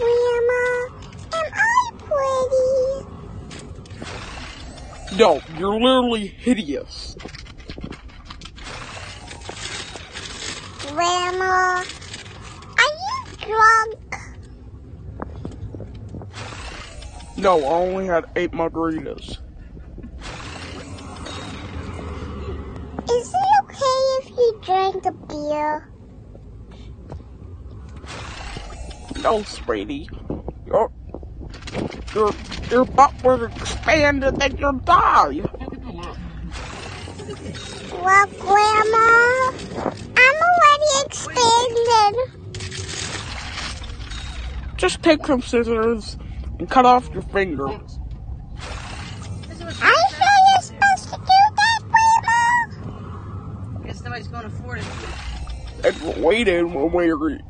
Grandma, am I pretty? No, you're literally hideous. Grandma, are you drunk? No, I only had eight margaritas. Is it okay if you drink a beer? No, sweetie. Your, your, your butt was expanded and then you'll die. Well, Grandma, I'm already expanded. Just take some scissors and cut off your finger. Are you sure you're supposed to do that, Grandma? Guess nobody's going to afford it. And waiting when we're